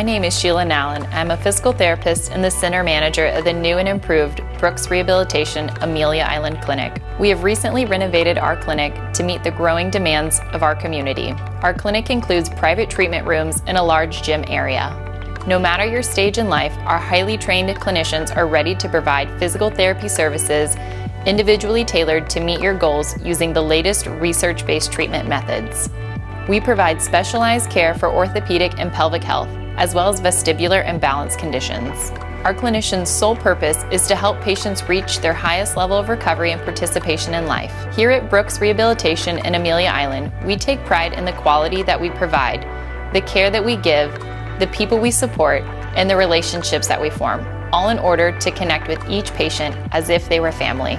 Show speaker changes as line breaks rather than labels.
My name is Sheila Nowlin. I'm a physical therapist and the center manager of the new and improved Brooks Rehabilitation Amelia Island Clinic. We have recently renovated our clinic to meet the growing demands of our community. Our clinic includes private treatment rooms and a large gym area. No matter your stage in life, our highly trained clinicians are ready to provide physical therapy services individually tailored to meet your goals using the latest research based treatment methods. We provide specialized care for orthopedic and pelvic health, as well as vestibular and balance conditions. Our clinicians' sole purpose is to help patients reach their highest level of recovery and participation in life. Here at Brooks Rehabilitation in Amelia Island, we take pride in the quality that we provide, the care that we give, the people we support, and the relationships that we form, all in order to connect with each patient as if they were family.